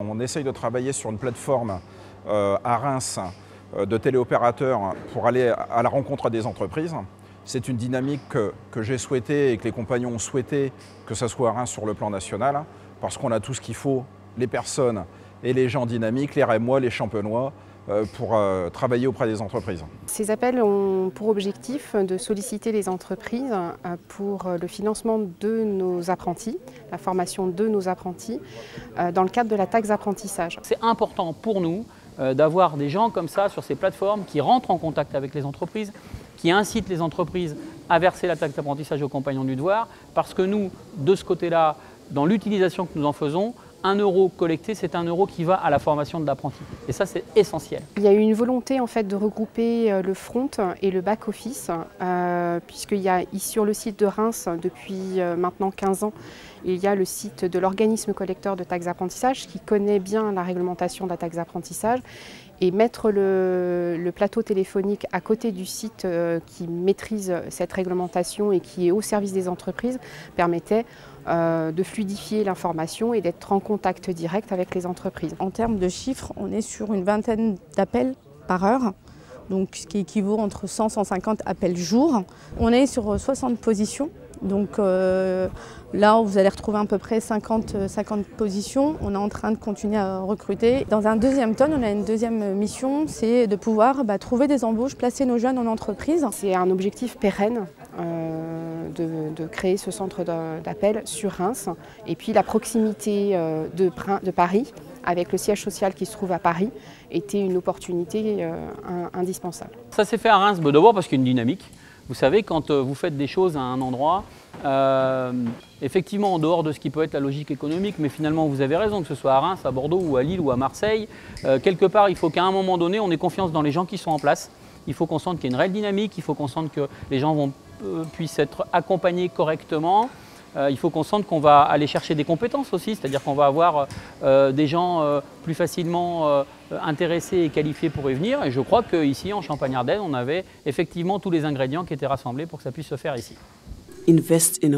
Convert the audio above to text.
On essaye de travailler sur une plateforme euh, à Reims euh, de téléopérateurs pour aller à la rencontre des entreprises. C'est une dynamique que, j'ai souhaité et que les compagnons ont souhaité que ça soit à Reims sur le plan national, parce qu'on a tout ce qu'il faut, les personnes et les gens dynamiques, les Rémois, les Champenois, pour euh, travailler auprès des entreprises. Ces appels ont pour objectif de solliciter les entreprises euh, pour le financement de nos apprentis, la formation de nos apprentis, dans le cadre de la taxe d'apprentissage. C'est important pour nous d'avoir des gens comme ça sur ces plateformes qui rentrent en contact avec les entreprises, qui incitent les entreprises à verser la taxe d'apprentissage aux compagnons du devoir, parce que nous, de ce côté-là, dans l'utilisation que nous en faisons, un euro collecté, c'est un euro qui va à la formation de l'apprenti. Et ça, c'est essentiel. Il y a eu une volonté en fait de regrouper euh, le front et le back office, euh, puisqu'il y a ici sur le site de Reims depuis euh, maintenant 15 ans, il y a le site de l'organisme collecteur de taxes d'apprentissage qui connaît bien la réglementation de la taxe d'apprentissage et mettre le, plateau téléphonique à côté du site qui maîtrise cette réglementation et qui est au service des entreprises permettait euh, de fluidifier l'information et d'être en contact direct avec les entreprises. En termes de chiffres, on est sur une vingtaine d'appels par heure, ce qui équivaut entre 100 et 150 appels jour. On est sur 60 positions donc euh, là, vous allez retrouver à peu près 50, 50 positions. On est en train de continuer à recruter. Dans un deuxième tome, on a une deuxième mission, c'est de pouvoir bah, trouver des embauches, placer nos jeunes en entreprise. C'est un objectif pérenne. Euh, de, créer ce centre d'appel sur Reims et puis la proximité euh, de, de, Paris avec le siège social qui se trouve à Paris était une opportunité indispensable. Ça s'est fait à Reims d'abord parce qu'il y a une dynamique. Vous savez, quand euh, vous faites des choses à un endroit, euh, effectivement en dehors de ce qui peut être la logique économique, mais finalement vous avez raison, que ce soit à Reims, à Bordeaux ou à Lille ou à Marseille, euh, quelque part il faut qu'à un moment donné on ait confiance dans les gens qui sont en place. Il faut qu'on sente qu'il y a une réelle dynamique, il faut qu'on sente que les gens vont, puissent être accompagnés correctement. Euh, il faut qu'on sente qu'on va aller chercher des compétences aussi, c'est-à-dire qu'on va avoir euh, des gens euh, plus facilement intéressés et qualifiés pour y venir. Et je crois qu'ici, en Champagne-Ardenne, on avait effectivement tous les ingrédients qui étaient rassemblés pour que ça puisse se faire ici. Invest in